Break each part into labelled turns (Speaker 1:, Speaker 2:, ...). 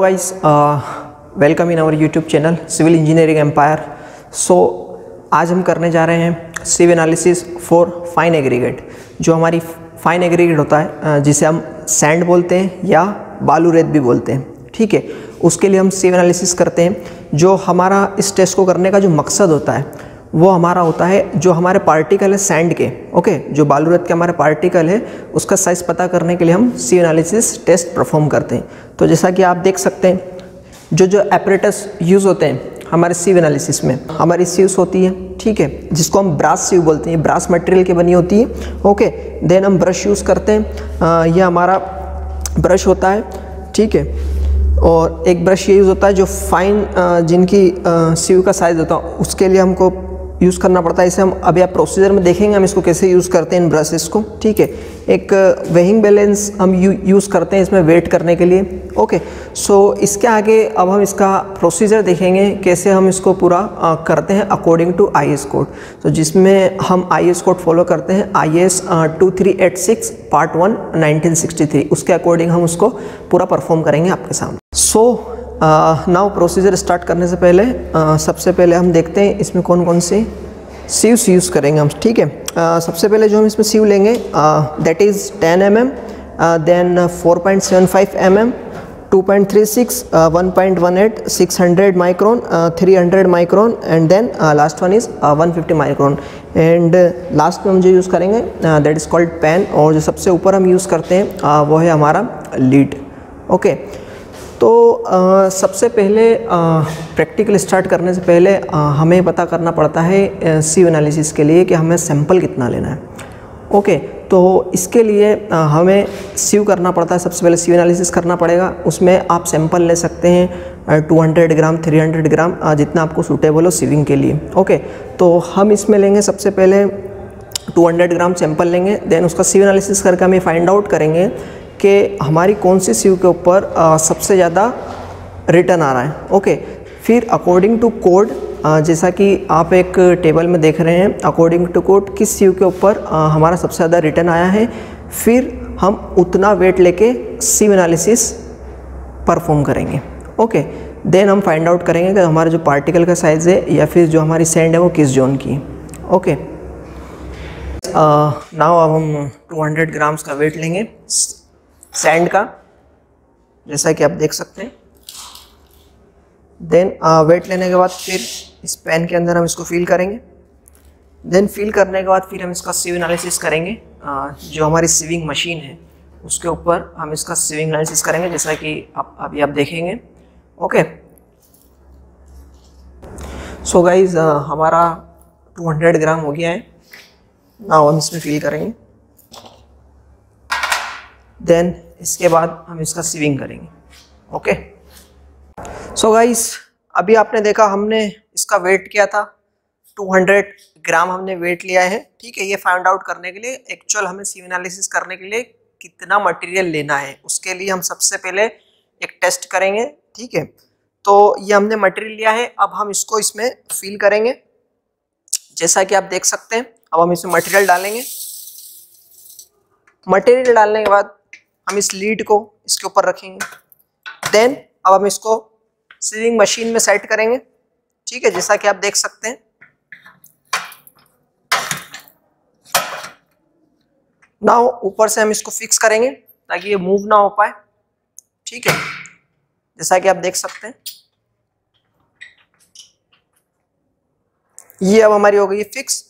Speaker 1: guys uh, welcome in our youtube channel civil engineering empire. So आज हम करने जा रहे हैं sieve analysis for fine aggregate जो हमारी फाइन एग्रीगेट होता है जिसे हम सैंड बोलते हैं या बालू रेत भी बोलते हैं ठीक है? उसके लिए हम सिव एनालिसिस करते हैं जो हमारा इस टेस्ट को करने का जो मकसद होता है वो हमारा होता है जो हमारे पार्टिकल है सैंड के ओके जो बालू रेत के हमारे पार्टिकल है, उसका साइज़ पता करने के लिए हम सी एनालिसिस टेस्ट परफॉर्म करते हैं। तो जैसा कि आप देख सकते हैं, जो जो एपरेटस यूज़ होते हैं, हमारे सीव एनालिसिस में, हमारी सीव्स होती है, ठीक है? जिसको हम ब्रास सीव बोलते हैं ब्रास मटेरियल की बनी होती है ओके देन हम ब्रश यूज़ करते हैं यह हमारा ब्रश होता है, ठीक है? और एक ब्रश ये यूज़ होता है जो फाइन जिनकी सीव का साइज़ होता है, उसके लिए हमको यूज़ करना पड़ता है। इसे हम अभी आप प्रोसीजर में देखेंगे हम इसको कैसे यूज़ करते हैं इन ब्रशेस को ठीक है? एक वेहिंग बैलेंस हम यू, यूज़ करते हैं इसमें वेट करने के लिए ओके सो इसके आगे अब हम इसका प्रोसीजर देखेंगे कैसे हम इसको पूरा आ, करते हैं according to I S code तो जिसमें हम आई एस कोड फॉलो करते हैं I S two three eight six part one nineteen sixty three उसके अकॉर्डिंग हम उसको पूरा परफॉर्म करेंगे आपके सामने। So so, now procedure start करने से पहले uh, सबसे पहले हम देखते हैं इसमें कौन कौन सी सीव्स यूज़ करेंगे हम ठीक है? uh, सबसे पहले जो हम इसमें सीव लेंगे that is 10 M M then 4.75 M M 2.36 1.18 600 micron 300 micron and then last one is 150 micron and last में हम जो यूज़ करेंगे दैट इज़ कॉल्ड पेन और जो सबसे ऊपर हम यूज़ करते हैं uh, वो है हमारा लीड ओके okay. तो आ, सबसे पहले प्रैक्टिकल स्टार्ट करने से पहले आ, हमें पता करना पड़ता है सी एनालिसिस के लिए कि हमें सैंपल कितना लेना है। ओके तो इसके लिए आ, हमें सीव करना पड़ता है सबसे पहले सी एनालिसिस करना पड़ेगा। उसमें आप सैंपल ले सकते हैं 200 ग्राम 300 ग्राम जितना आपको सूटेबल हो सीविंग के लिए। ओके तो हम इसमें लेंगे सबसे पहले 200 ग्राम सैंपल लेंगे देन उसका सी एनालिसिस करके हमें फाइंड आउट करेंगे कि हमारी कौन सी सीव के ऊपर सबसे ज़्यादा रिटर्न आ रहा है। ओके, फिर अकॉर्डिंग टू कोड जैसा कि आप एक टेबल में देख रहे हैं अकॉर्डिंग टू कोड किस सीव के ऊपर हमारा सबसे ज़्यादा रिटर्न आया है। फिर हम उतना वेट लेके सीव एनालिसिस परफॉर्म करेंगे। ओके देन हम फाइंड आउट करेंगे कि हमारा जो पार्टिकल का साइज़ है या फिर जो हमारी सेंड है वो किस जोन की ओके नाउ अब हम 200 ग्राम्स का वेट लेंगे। सैंड का जैसा कि आप देख सकते हैं। देन वेट लेने के बाद फिर इस पेन के अंदर हम इसको फिल करेंगे। देन फिल करने के बाद फिर हम इसका सीव एनालिसिस करेंगे। uh, जो हमारी सीविंग मशीन है उसके ऊपर हम इसका सीविंग एनालिसिस करेंगे जैसा कि आप अभी आप देखेंगे। ओके सो गाइज़ हमारा 200 ग्राम हो गया है। ना हम इसमें फिल करेंगे। देन इसके बाद हम इसका सीविंग करेंगे। ओके सो गाइस अभी आपने देखा हमने इसका वेट किया था। 200 ग्राम हमने वेट लिया है। ठीक है, ये फाइंड आउट करने के लिए एक्चुअल हमें सीव एनालिसिस करने के लिए कितना मटेरियल लेना है। उसके लिए हम सबसे पहले एक टेस्ट करेंगे। ठीक है? तो ये हमने मटेरियल लिया है। अब हम इसको इसमें फिल करेंगे। जैसा कि आप देख सकते हैं, अब हम इसमें मटेरियल डालेंगे। मटेरियल डालने के बाद हम इस लीड को इसके ऊपर रखेंगे। देन अब हम इसको सीविंग मशीन में सेट करेंगे। ठीक है जैसा कि आप देख सकते हैं। नाउ ऊपर से हम इसको फिक्स करेंगे ताकि ये मूव ना हो पाए। ठीक है जैसा कि आप देख सकते हैं। ये अब हमारी हो गई फिक्स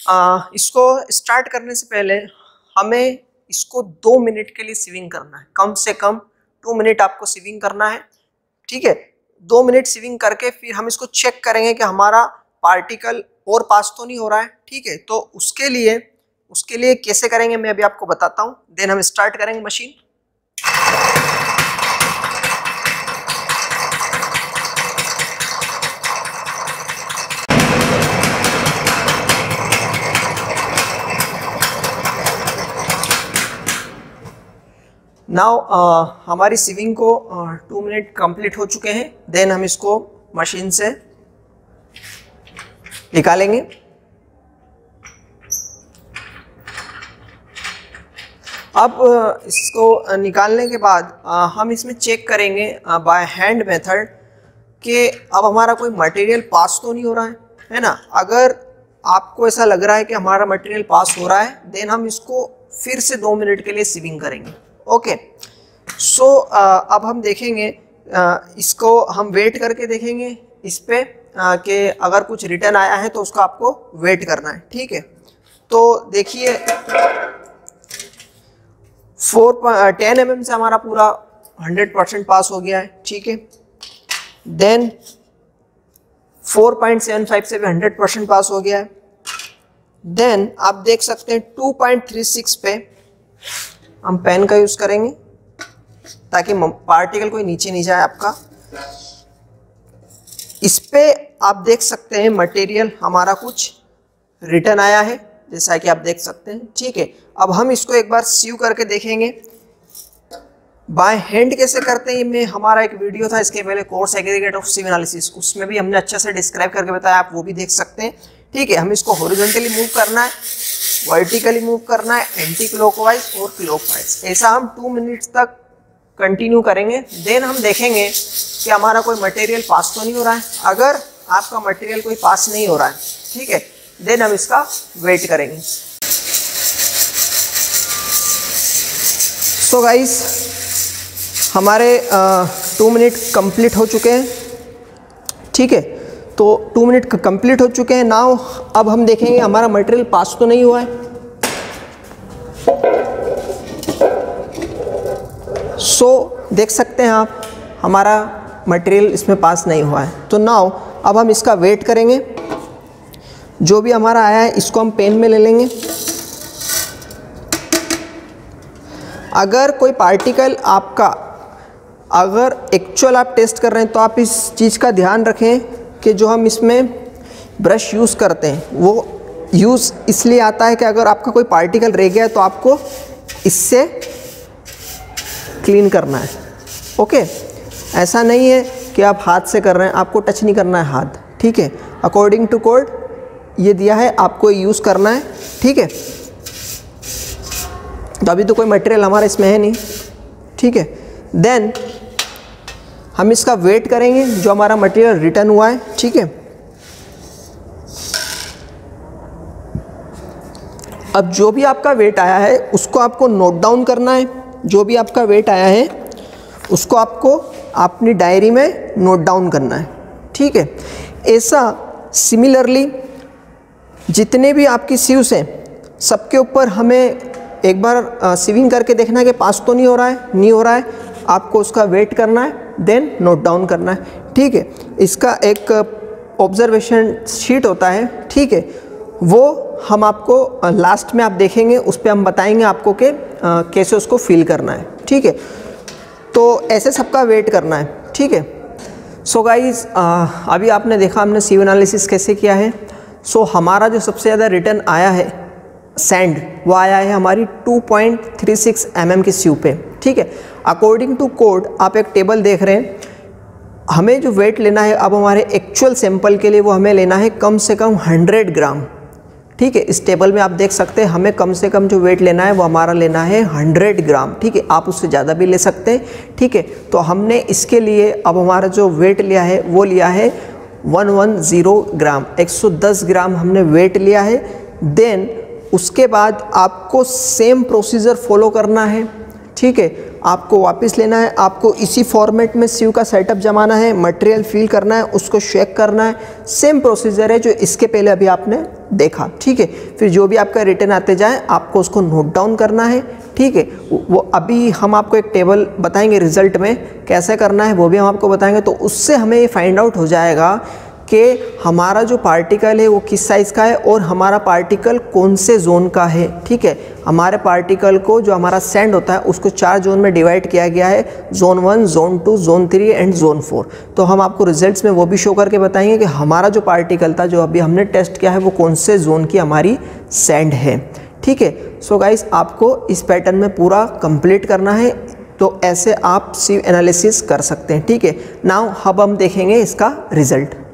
Speaker 1: आ, इसको स्टार्ट करने से पहले हमें इसको दो मिनट के लिए स्विंग करना है। कम से कम टू मिनट आपको स्विंग करना है, ठीक है? दो मिनट स्विंग करके फिर हम इसको चेक करेंगे कि हमारा पार्टिकल और पास तो नहीं हो रहा है, ठीक है? तो उसके लिए उसके लिए कैसे करेंगे मैं अभी आपको बताता हूँ। देन हम स्टार्ट करेंगे मशीन। नाउ uh, हमारी सिविंग को टू मिनट कंप्लीट हो चुके हैं। देन हम इसको मशीन से निकालेंगे। अब इसको निकालने के बाद हम इसमें चेक करेंगे बाय हैंड मेथड कि अब हमारा कोई मटेरियल पास तो नहीं हो रहा है है ना? अगर आपको ऐसा लग रहा है कि हमारा मटेरियल पास हो रहा है देन हम इसको फिर से दो मिनट के लिए सिविंग करेंगे। ओके सो अब हम देखेंगे इसको हम वेट करके देखेंगे, इस पर कि अगर कुछ रिटर्न आया है तो उसका आपको वेट करना है, ठीक है? तो देखिए फोर टेन एम से हमारा पूरा हंड्रेड परसेंट पास हो गया है, ठीक है? देन 4.75 से भी 100 परसेंट पास हो गया है। देन आप देख सकते हैं 2.36 पे हम पेन का यूज़ करेंगे, ताकि पार्टिकल कोई नीचे नहीं जाए आपका। इस पे आप देख सकते हैं मटेरियल हमारा कुछ रिटर्न आया है, जैसा कि आप देख सकते हैं। ठीक है, अब हम इसको एक बार सीव करके देखेंगे। बाय हैंड कैसे करते हैं में, हमारा एक वीडियो था, इसके पहले coarse aggregate of sieve analysis उसमें भी हमने अच्छे से डिस्क्राइब करके बताया, आप वो भी देख सकते हैं। ठीक है, हम इसको हॉरिजॉन्टली मूव करना है वर्टिकली मूव करना है एंटी क्लॉकवाइज और क्लॉकवाइज ऐसा हम टू मिनट्स तक कंटिन्यू करेंगे देन हम देखेंगे कि हमारा कोई मटेरियल पास तो नहीं हो रहा है। अगर आपका मटेरियल कोई पास नहीं हो रहा है, ठीक है देन हम इसका वेट करेंगे। सो so गाइस हमारे टू मिनट कंप्लीट हो चुके हैं, ठीक है। तो टू मिनट कंप्लीट हो चुके हैं। नाउ अब हम देखेंगे हमारा मटेरियल पास तो नहीं हुआ है। सो so, देख सकते हैं आप हमारा मटेरियल इसमें पास नहीं हुआ है। तो नाउ अब हम इसका वेट करेंगे। जो भी हमारा आया है इसको हम पेन में ले लेंगे। अगर कोई पार्टिकल आपका अगर एक्चुअल आप टेस्ट कर रहे हैं तो आप इस चीज़ का ध्यान रखें। कि जो हम इसमें ब्रश यूज़ करते हैं, वो यूज़ इसलिए आता है कि अगर आपका कोई पार्टिकल रह गया है तो आपको इससे क्लीन करना है। ओके ऐसा नहीं है कि आप हाथ से कर रहे हैं, आपको टच नहीं करना है हाथ। ठीक है? अकॉर्डिंग टू कोड ये दिया है, आपको यूज़ करना है। ठीक है? तो अभी तो कोई मटेरियल हमारा इसमें है नहीं। ठीक है? देन हम इसका वेट करेंगे, जो हमारा मटेरियल रिटर्न हुआ है, ठीक है? अब जो भी आपका वेट आया है, उसको आपको नोट डाउन करना है। जो भी आपका वेट आया है, उसको आपको अपनी डायरी में नोट डाउन करना है, ठीक है? ऐसा सिमिलरली जितने भी आपकी सीव्स हैं, सबके ऊपर हमें एक बार सीविंग करके देखना है कि पास तो नहीं हो रहा है, नहीं हो रहा है, आपको उसका वेट करना है। देन नोट डाउन करना है। ठीक है इसका एक ऑब्जर्वेशन शीट होता है ठीक है। वो हम आपको लास्ट में आप देखेंगे उस पर हम बताएँगे आपको कि कैसे उसको फिल करना है ठीक है। तो ऐसे सबका वेट करना है ठीक है। सो गाइज़ अभी आपने देखा हमने सी एनालिसिस कैसे किया है। सो so, हमारा जो सबसे ज़्यादा रिटर्न आया है सैंड वो आया है हमारी 2.36 पॉइंट mm की स्यू पे ठीक है। अकॉर्डिंग टू कोड आप एक टेबल देख रहे हैं। हमें जो वेट लेना है, अब हमारे एक्चुअल सैंपल के लिए वो हमें लेना है कम से कम 100 ग्राम ठीक है, इस टेबल में आप देख सकते हैं, हमें कम से कम जो वेट लेना है, वो हमारा लेना है 100 ग्राम ठीक है, आप उससे ज़्यादा भी ले सकते हैं। ठीक है तो हमने इसके लिए अब हमारा जो वेट लिया है, वो लिया है 110 ग्राम 110 ग्राम हमने वेट लिया है। देन उसके बाद आपको सेम प्रोसीजर फॉलो करना है। ठीक है, आपको वापस लेना है, आपको इसी फॉर्मेट में सीव का सेटअप जमाना है मटेरियल फिल करना है, उसको शेक करना है सेम प्रोसीजर है जो इसके पहले अभी आपने देखा, ठीक है। फिर जो भी आपका रिटर्न आते जाए, आपको उसको नोट डाउन करना है, ठीक है। वो अभी हम आपको एक टेबल बताएँगे रिज़ल्ट में, कैसे करना है, वो भी हम आपको बताएँगे तो उससे हमें ये फाइंड आउट हो जाएगा कि हमारा जो पार्टिकल है वो किस साइज़ का है और हमारा पार्टिकल कौन से जोन का है, ठीक है? हमारे पार्टिकल को जो हमारा सेंड होता है, उसको चार जोन में डिवाइड किया गया है zone one zone two zone three and zone four तो हम आपको रिजल्ट्स में वो भी शो करके बताएँगे कि हमारा जो पार्टिकल था, जो अभी हमने टेस्ट किया है, वो कौन से जोन की हमारी सेंड है, ठीक है? सो गाइस आपको इस पैटर्न में पूरा कंप्लीट करना है तो ऐसे आप सी एनालिसिस कर सकते हैं, ठीक है? नाउ अब हम देखेंगे इसका रिज़ल्ट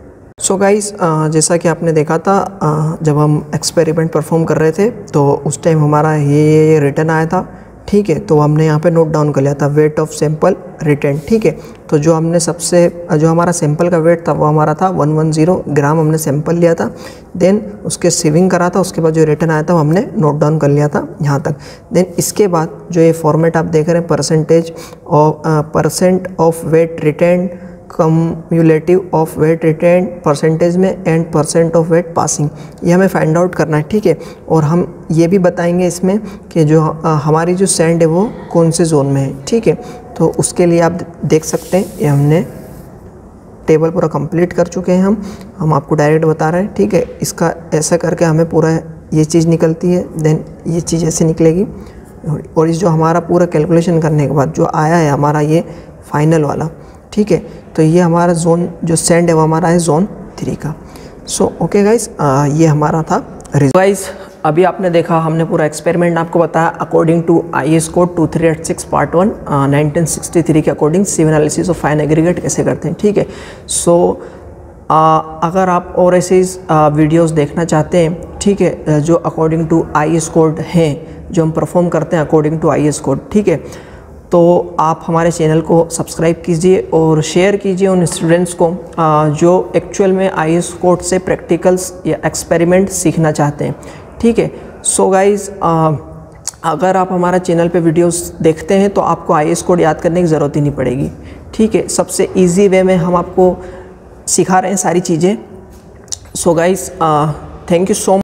Speaker 1: सो so गाइस जैसा कि आपने देखा था जब हम एक्सपेरिमेंट परफॉर्म कर रहे थे तो उस टाइम हमारा ये ये रिटर्न आया था, ठीक है? तो हमने यहाँ पे नोट डाउन कर लिया था वेट ऑफ़ सैंपल रिटर्न ठीक है? तो जो हमने सबसे, जो हमारा सैंपल का वेट था, वो हमारा था 110 ग्राम हमने सैंपल लिया था। देन उसके सेविंग करा था, उसके बाद जो रिटर्न आया था, वो हमने नोट डाउन कर लिया था यहाँ तक। देन इसके बाद जो ये फॉर्मेट आप देख रहे हैं percentage of percent of weight return cumulative of weight retain percentage में and percent of weight passing ये हमें फाइंड आउट करना है, ठीक है? और हम ये भी बताएँगे इसमें कि जो हमारी जो सैंड है वो कौन से जोन में है, ठीक है? तो उसके लिए आप देख सकते हैं, ये हमने टेबल पूरा कंप्लीट कर चुके हैं हम। हम आपको डायरेक्ट बता रहे हैं, ठीक है? इसका ऐसा करके हमें पूरा ये चीज़ निकलती है देन ये चीज़ ऐसे निकलेगी। और इस जो हमारा पूरा कैलकुलेशन करने के बाद जो आया है, हमारा ये फाइनल वाला, ठीक है? तो ये हमारा जोन जो सेंड है वो हमारा है जोन थ्री का। सो ओके गाइस ये हमारा था गाइस अभी आपने देखा, हमने पूरा एक्सपेरिमेंट आपको बताया according to I S code two three eight six part one nineteen sixty three के according sieve analysis of fine aggregate कैसे करते हैं, ठीक है? सो अगर आप और ऐसे वीडियोस देखना चाहते हैं, ठीक है, जो according to I S code हैं, जो हम परफॉर्म करते हैं according to I S code ठीक है? तो आप हमारे चैनल को सब्सक्राइब कीजिए और शेयर कीजिए उन स्टूडेंट्स को जो एक्चुअल में आई एस कोड से प्रैक्टिकल्स या एक्सपेरिमेंट सीखना चाहते हैं। ठीक है? सो गाइज़ अगर आप हमारा चैनल पे वीडियोस देखते हैं तो आपको आई एस कोड याद करने की ज़रूरत ही नहीं पड़ेगी। ठीक है? सबसे इजी वे में हम आपको सिखा रहे हैं सारी चीज़ें। So guys thank you so